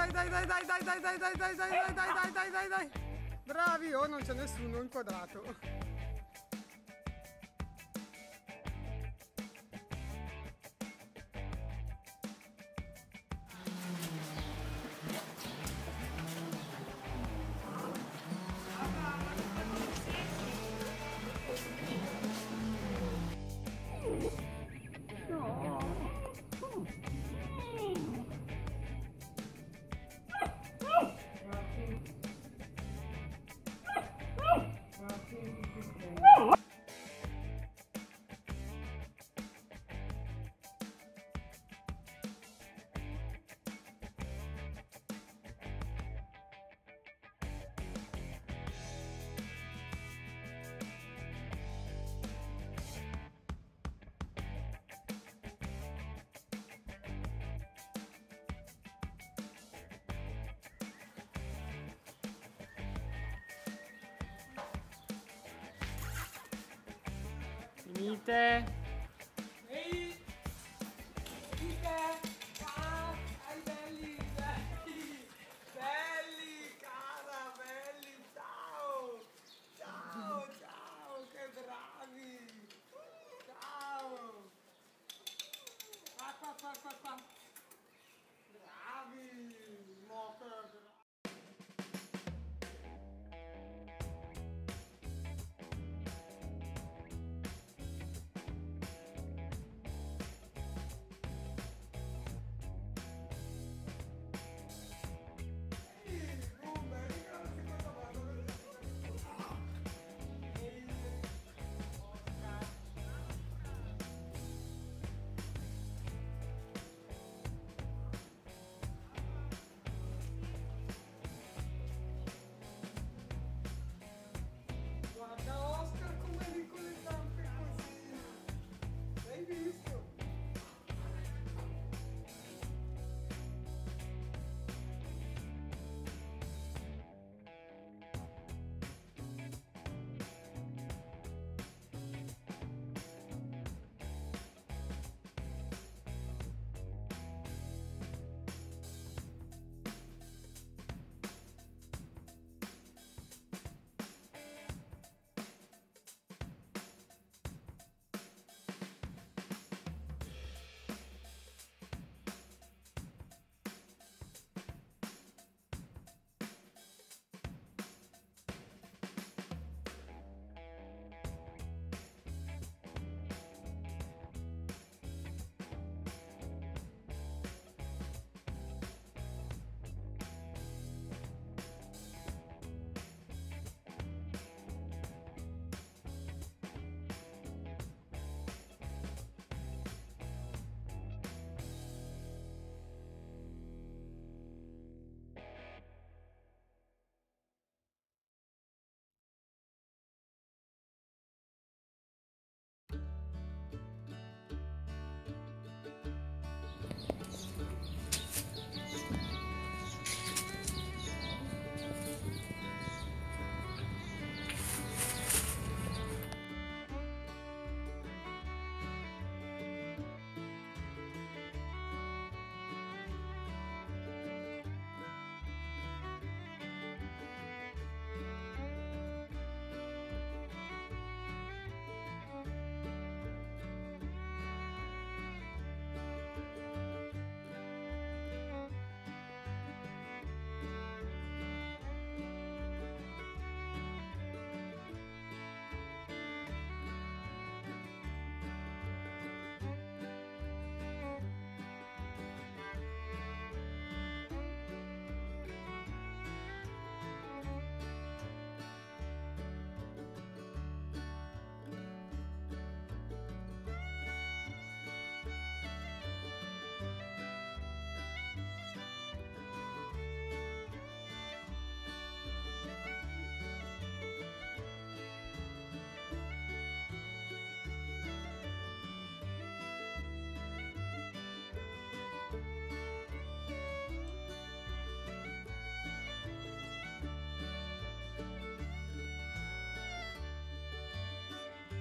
Dai, dai, dai, dai, dai, dai, dai, dai, dai, dai, dai, dai, dai, dai, dai. Bravi, oh, non c'è nessuno inquadrato. Ehi! Dite! Ah, belli, belli! Belli, cara, belli! Ciao! Ciao, ciao, che bravi! Ciao! Qua, qua, qua, qua! Bravi! Mo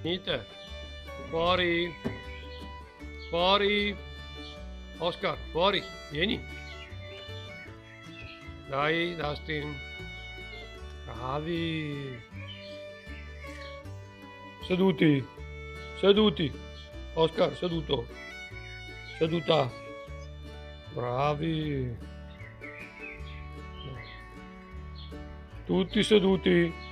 Finite. Fuori. Fuori. Oscar, fuori, vieni. Dai, Dustin. Bravi. Seduti. Seduti. Oscar, seduto. Seduta. Bravi. Tutti seduti.